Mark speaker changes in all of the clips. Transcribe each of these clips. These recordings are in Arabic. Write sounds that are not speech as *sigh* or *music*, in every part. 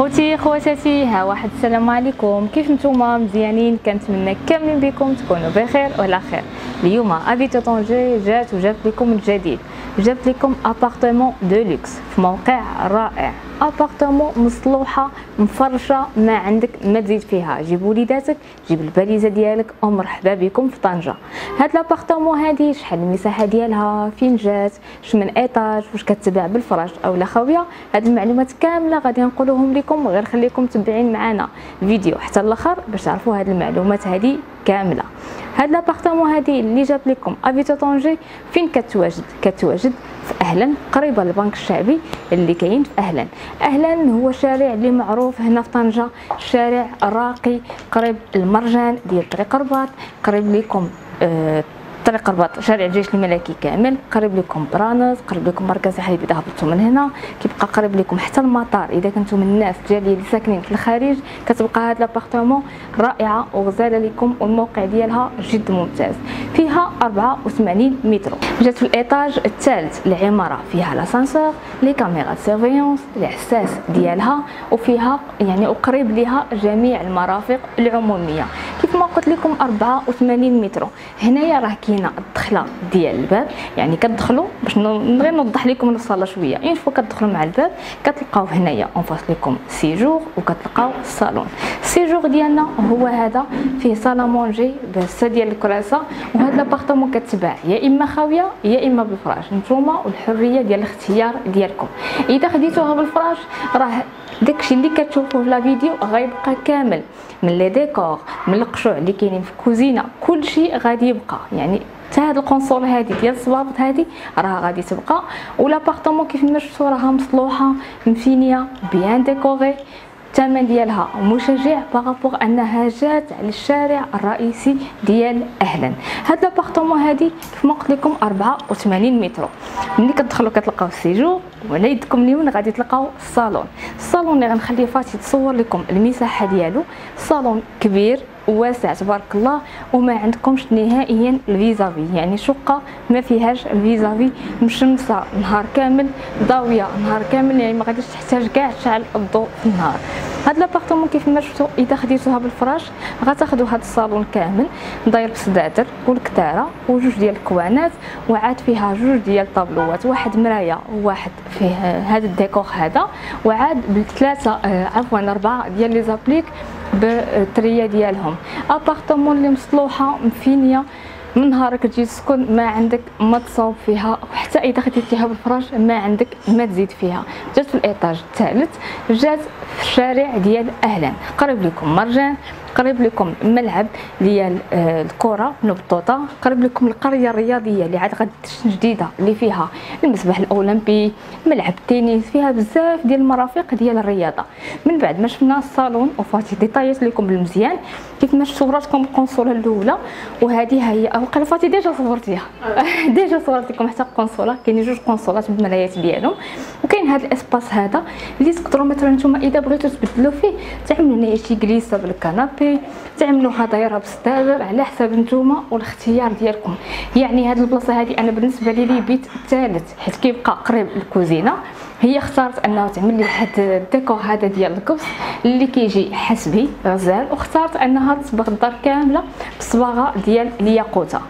Speaker 1: خوتي خواتاتي ها واحد السلام عليكم. كيف نتوما؟ مزيانين. كنتمنى كاملين بكم تكونوا بخير وعلى خير. اليوم Avito Tanger جات وجابت لكم الجديد. جبت لكم appartement de luxe في موقع رائع. appartement مصلوحة مفرشة ما عندك ما تزيد فيها. جيب وليداتك جيب الباليزة ديالك ومرحبا بكم في طنجة. هاد l'appartement هادي شحال المساحه ديالها؟ فين جات؟ اش من étage واش كتباع بالفراش أو لا خاويه هاد المعلومات كاملة غادي نقولهم لكم غير خليكم متبعين معنا. فيديو حتى الأخر باش تعرفوا هاد المعلومات هادي. كاملة. هاد l'appartement هادي اللي جاب لكم Avito Tanger فين كتواجد؟ كتواجد في أهلا قريبه للبنك الشعبي اللي كاين في أهلا أهلا هو شارع اللي معروف هنا في طنجة شارع راقي قريب المرجان ديال طريق رباط قريب لكم آه طريق الرباط شارع الجيش الملكي كامل قريب لكم برانس قريب لكم مركز حليب إذا هبطتوا من هنا كيبقى قريب لكم حتى المطار. إذا كنتم من الناس ديالي اللي ساكنين في الخارج كتبقى هاد l'appartement رائعة وغزالة لكم والموقع ديالها جد ممتاز. فيها 84 متر جات في ال étage الثالث العماره فيها l'ascenseur les caméras surveillance الحساس ديالها وفيها يعني وقريب لها جميع المرافق العمومية. كيف ما قلت لكم 84 متر. هنايا راه كاينة الدخلة ديال الباب. يعني كتدخلوا باش نغير نوضح لكم الصالة شوية. une fois كتدخلوا مع الباب كتلقاو هنايا en face لكم séjour وكتلقاو الصالون ال séjour ديالنا هو هذا فيه salle à manger بستة ديال الكراسة. وهذا l'appartement كتباع يا إما خاوية يا إما بالفراش. نتوما والحرية ديال الاختيار ديالكم. إذا خديتوها بالفراش راه داكشي اللي كتشوفوه في la vidéo غيبقى كامل. من les décors من القشوع اللي كاينين في الكوزينة. كلشي غادي يبقى. يعني حتى هاد ال console هادي ديال الصبابط هادي راه غادي تبقى. و l'appartement كيف ما شفتوا راها مصلوحة مفينية bien décorée. الثمن ديالها مشجع par rapport انها جات على الشارع الرئيسي ديال أهلا. هاد l'appartement هادي كيف ما قلت لكم 84 متر. ملي كتدخلوا كتلقاو ال séjour وعلى يدكم اليمين غادي تلقاو الصالون. الصالون اللي غنخلي فاتي تصور لكم المساحة ديالو. صالون كبير واسع تبارك الله. وما عندكمش نهائيا ال vis-à-vis يعني شقة ما فيهاش ال vis-à-vis مشمسة نهار كامل ضاوية نهار كامل. يعني ما غاديش تحتاج كاع تشعل الضوء في النهار. هاد l'appartement كيف ما شفتوا إذا خديتوها بالفراش غتاخذوا هاد الصالون كامل داير بسداتر والكتارة وجوج ديال الكوانات وعاد فيها جوج ديال طابلوات. واحد مراية وواحد فيه هذا الديكور هذا. وعاد بثلاثه آه، عفوا أربعة ديال لي زابليك. بالتريه ديالهم. أبارتمون اللي مصلوحة مفينية. من نهار كتجي تسكن ما عندك ما تصاوب فيها. وحتى إذا خديتيها بالفراش ما عندك ما تزيد فيها. جات في الإيطاج الثالث جات في الشارع ديال أهلا قريب لكم مرجان. قريب لكم ملعب ديال آه، الكرة نبطوطه قريب لكم القرية الرياضية اللي عاد غادي جديدة اللي فيها المسبح الأولمبي ملعب التنس فيها بزاف ديال المرافق ديال الرياضة. من بعد ما شفنا الصالون وفاتي ديطايات لكم بالمزيان كيف ما صورتكم القنصلة الأولى وهذه هي وقال فاتي ديجا صورتيها. *laughs* ديجا صورت لكم حتى القنصلة كاينين جوج قنصلات بالمرايات ديالهم. وكاين هذا الإسباس هذا اللي تقدروا مثلا نتوما إذا بغيتوا تبدلوا فيه تعملوا هنايا شي جليسه بالكنابي تعملوها دايره بستادر على حساب نتوما والاختيار ديالكم. يعني هذه البلاصة هذه أنا بالنسبة لي بيت الثالث حيت كيبقى قريب للكوزينه هي اختارت انه تعمل لي هاد الديكور هذا ديال الكبس اللي كيجي حسبي غزال واختارت أنها تصبغ الدار كاملة بالصباغه ديال الياقوتة.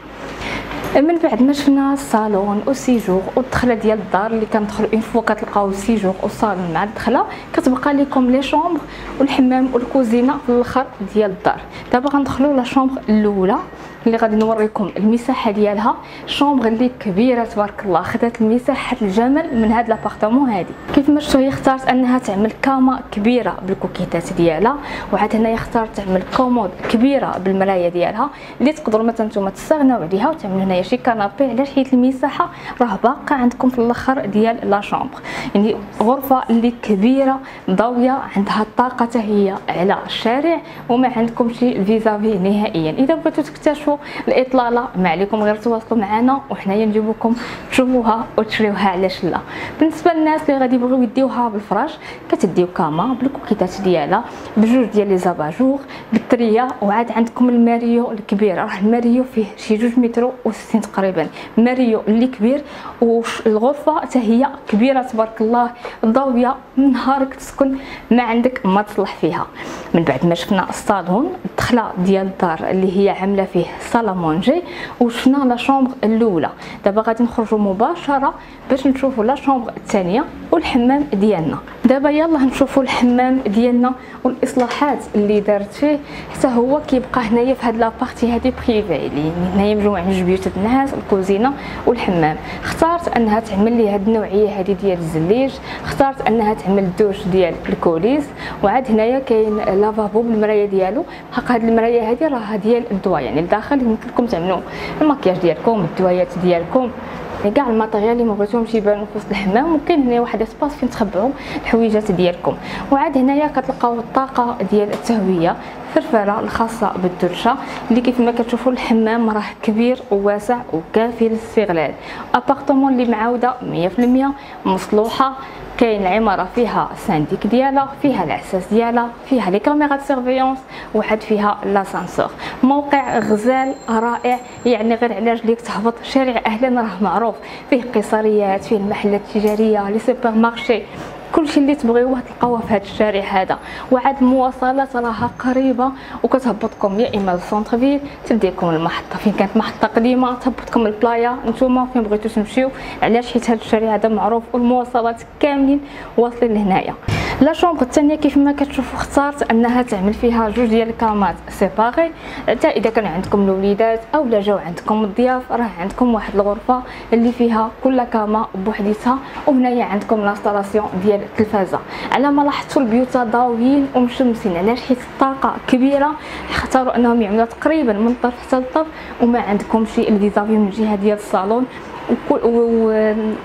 Speaker 1: من بعد ما شفنا الصالون وال séjour والدخله ديال الدار اللي كندخلوا une fois كتلقاو ال séjour والصالون مع الدخلة كتبقى لكم les chambres والحمام والكوزينه في الآخر ديال الدار. دابا غندخلوا la chambre الأولى. اللي غادي نوريكم المساحة ديالها. chambre اللي كبيرة تبارك الله. خدات المساحة الأجمل من هاد l'appartement هادي. كيف ما شفتوا هي اختارت أنها تعمل cama كبيرة بالكوكيتات ديالها وعاد هنايا اختارت تعمل commode كبيرة بالمراية ديالها اللي تقدروا مثلا نتوما تستغناو عليها وتعملوا هنايا شي كنابي علاش حيت المساحة راه باقا عندكم في الأخر ديال لا شومبر؟ يعني غرفة اللي كبيرة ضاويه عندها الطاقه حتى هي على الشارع وما عندكم شي فيزافي نهائيا. إذا بغيتوا تكتشفوا تشوفوا الإطلالة. ما عليكم غير تواصلوا معنا وحنايا نجيبوكم تشوفوها وتشريوها علاش لا. بالنسبة للناس اللي غادي يبغيو يديوها بالفراش كتديو كاما بالكوكيتات ديالها بجوج ديال les abat-jour التريه وعاد عندكم ال armario الكبير. راه ال armario فيه شي جوج متر و60 تقريبا. armario اللي كبير والغرفه حتى هي كبيرة تبارك الله ضاويه من نهارك تسكن ما عندك ما تصلح فيها. من بعد ما شفنا الصالون الدخلة ديال الدار اللي هي عاملة فيه salle à manger وشفنا la chambre الأولى. دابا غادي نخرجوا مباشرة باش نشوفوا la chambre الثانية والحمام ديالنا. دابا يلا نشوفوا الحمام ديالنا والإصلاحات اللي دارت فيه. حتى هو كيبقى هنايا في هاد لابارتي هادي بريفي اللي هنايا مجموعة من بيوت الناس الكوزينة والحمام. اختارت أنها تعمل لي هاد النوعية هادي ديال الزليج. اختارت أنها تعمل دوش ديال الكوليس وعاد هنايا كاين لافابو بالمرايه ديالو. حق هاد المرايه هادي راه ديال الدواء يعني لداخل يمكن لكم تعملوا المكياج ديالكم الدوايات ديالكم. يعني كاع الماتيريال اللي ما بغيتوهمش يبانوا في وسط الحمام وكاين هنا واحد اسباس فين تخبعوا الحويجات ديالكم. وعاد هنايا كتلقاو الطاقة ديال التهوية فرفره الخاصة بالدرشه اللي كيف ما كتشوفوا الحمام راه كبير وواسع وكافي للاستغلال. أبارتمون اللي معاودة 100% مصلوحة. كاين العماره فيها سانديك ديالها فيها العساس ديالها فيها لي كاميرا سيرفيونس وحد فيها لاسانسور. موقع غزال رائع يعني غير على رجليك تهبط شارع أهلا راه معروف. فيه قيصريات فيه المحلات التجارية les supermarchés. كلشي اللي تبغيوه تلقاوه في هذا الشارع هذا. وعاد المواصلات راها قريبة. وكتهبطكم يا إما لل centre-ville تديكم المحطه فين كانت محطه قديمة تهبطكم ال playa نتوما فين بغيتو تمشيو؟ علاش حيت هذا الشارع هذا معروف والمواصلات كاملين واصلين لهنايا. la chambre الثانية كيف ما كتشوفوا اختارت أنها تعمل فيها جوج ديال الكامات séparés. حتى إذا كان عندكم الوليدات أو لا جاو عندكم الضياف راه عندكم واحد الغرفة اللي فيها كل cama بوحديتها وهنايا عندكم l'installation ديال التلفازة. على ما لاحظتوا البيوت ضاويين ومشمسين علاش حيت الطاقه كبيرة اختاروا أنهم يعملوها تقريبا من طرف حتى لطرف وما عندكمش ال vis-à-vis من الجهه ديال الصالون.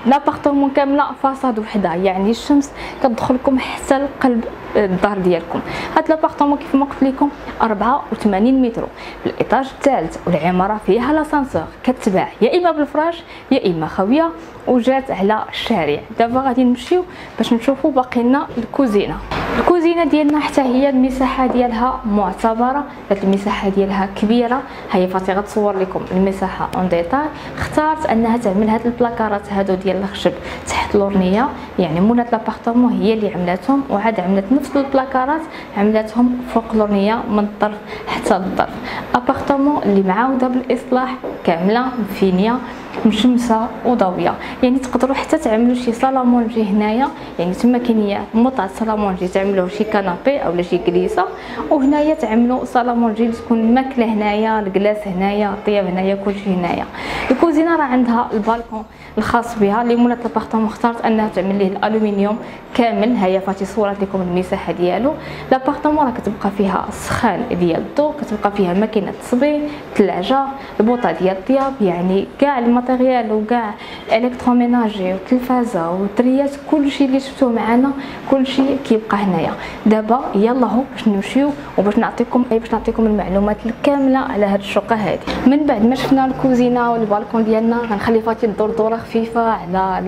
Speaker 1: l'appartement كاملة façade وحدة. يعني الشمس كتدخلكم حتى لقلب الدار ديالكم. هاد l'appartement كيف ما قلت لكم 84 متر. ال étage الثالث والعمارة فيها l'ascenseur. كتباع يا إما بالفراش يا إما خاوية وجات على الشارع. دابا غادي نمشيو باش نشوفوا باقي لنا الكوزينة. الكوزينة ديالنا حتى هي المساحة ديالها معتبرة. هاد المساحة ديالها كبيرة. هي فاطمة غتصور لكم المساحة en détail اختارت أنها تعمل هاد البلاكارات هادو ديال الخشب تحت لورنيه يعني مولات l'appartement هي اللي عملتهم وعاد عملت نفس البلاكارات عملتهم فوق لورنيه من الطرف حتى للطرف. appartement اللي معاوده بالاصلاح كاملة مفينية. مشمسه وضوية. يعني تقدروا حتى تعملوا شي salle à manger هنايا. يعني تما كاين مطعم salle à manger تعملوا شي canapé اولا شي كليسه وهنايا تعملوا salle à manger اللي تكون الماكله هنايا الكلاس هنايا الطياب هنايا كلشي هنايا. الكوزينة راه عندها البالكون الخاص بها اللي مولات l'appartement اختارت أنها تعمل ليه الألومنيوم كامل. هيا فاتي صورت لكم المساحة ديالو. l'appartement راه كتبقى فيها السخان ديال الضو كتبقى فيها ماكينة التصبين ثلاجة البوطة ديال الطياب. يعني كاع ال matériel وكاع électroménager وتلفازه وطريات كلشي اللي شفتوه معنا كلشي كيبقى هنايا دابا يلا باش نمشيو وباش نعطيكم باش نعطيكم المعلومات الكامله على هاد الشقه هذه من بعد ما شفنا الكوزينه والبالكون ديالنا غنخلي فاتي الدور دوره خفيفه على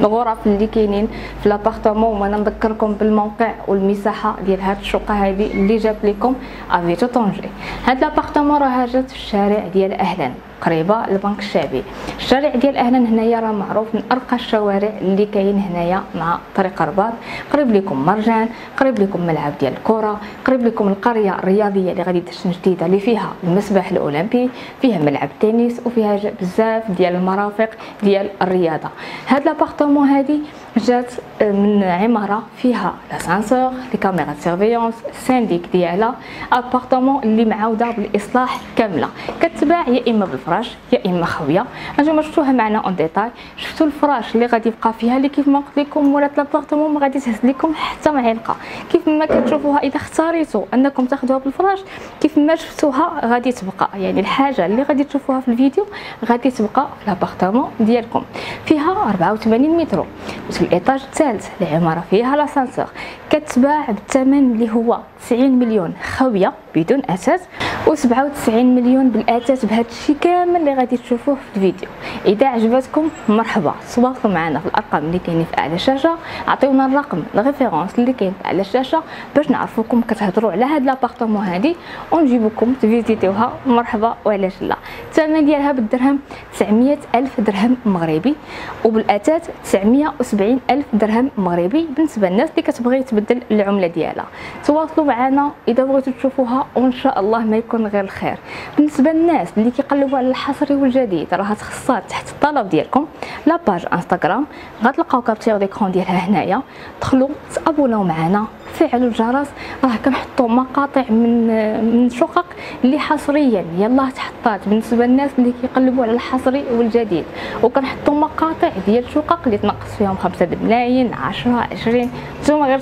Speaker 1: الغرف اللي كاينين في l'appartement وأنا نذكركم بالموقع والمساحه ديال هاد الشقه هذه اللي جاب لكم Avito Tanger هاد l'appartement راه جات في الشارع ديال أهلا قريبة للبنك الشعبي. الشارع ديال أهلا هنايا راه معروف من أرقى الشوارع اللي كاين هنايا مع طريق رباط قريب لكم مرجان قريب لكم ملعب ديال الكرة قريب لكم القرية الرياضية اللي غادي تشن جديدة اللي فيها المسبح الأولمبي فيها ملعب تنس وفيها بزاف ديال المرافق ديال الرياضة. هاد l'appartement هادي جات من عمارة فيها l'ascenseur les caméras surveillance syndic ديالها appartement اللي معاودة بالإصلاح كاملة. كتباع يا إما بالفراش يا إما خاويه انتما شفتوها معنا en détail شفتوا الفراش اللي غادي يبقى فيها اللي كيف ما قلت لكم مولات l'appartement ما غادي تهز لكم حتى معلقة. كيف ما كتشوفوها إذا اختاريتوا أنكم تاخذوها بالفراش كيف ما شفتوها غادي تبقى. يعني الحاجة اللي غادي تشوفوها في الفيديو غادي تبقى في l'appartement ديالكم. فيها 84 متر. ال étage الثالث العماره فيها l'ascenseur كتباع بالثمن اللي هو 90 مليون خاوية بدون أثاث. و97 مليون بالاثاث بهذا الشيء كامل اللي غادي تشوفوه في الفيديو. إذا عجبتكم مرحبا. تواصلوا معنا في الأرقام اللي كاينين في أعلى الشاشة. عطيونا الرقم ال référence اللي كاين في أعلى الشاشة باش نعرفوكم كتهضروا على هاد l'appartement هادي. ونجيبوكم تفيزيتيوها. مرحبا وعلاش لا. الثمن ديالها بالدرهم 900 ألف درهم مغربي. وبالاثاث 970 ألف درهم مغربي. بالنسبة للناس اللي كتبغي تبدل العملة ديالها. تواصلوا معنا إذا بغيتوا تشوفوها. وإن شاء الله ما يكون غير الخير. بالنسبة للناس اللي كيقلبوا على الحصري والجديد راه تخصصات تحت الطلب ديالكم لاباج انستغرام غتلقاو كابتير ديكرون ديالها هنايا. دخلوا تابوناو معنا فعلوا الجرس. راه كنحطوا مقاطع من من شقق اللي حصريا. يلاه تحطات. بالنسبة للناس اللي كيقلبوا على الحصري والجديد. وكنحطوا مقاطع ديال شقق اللي تنقص فيهم 5 ملايين 10 20 نتوما غير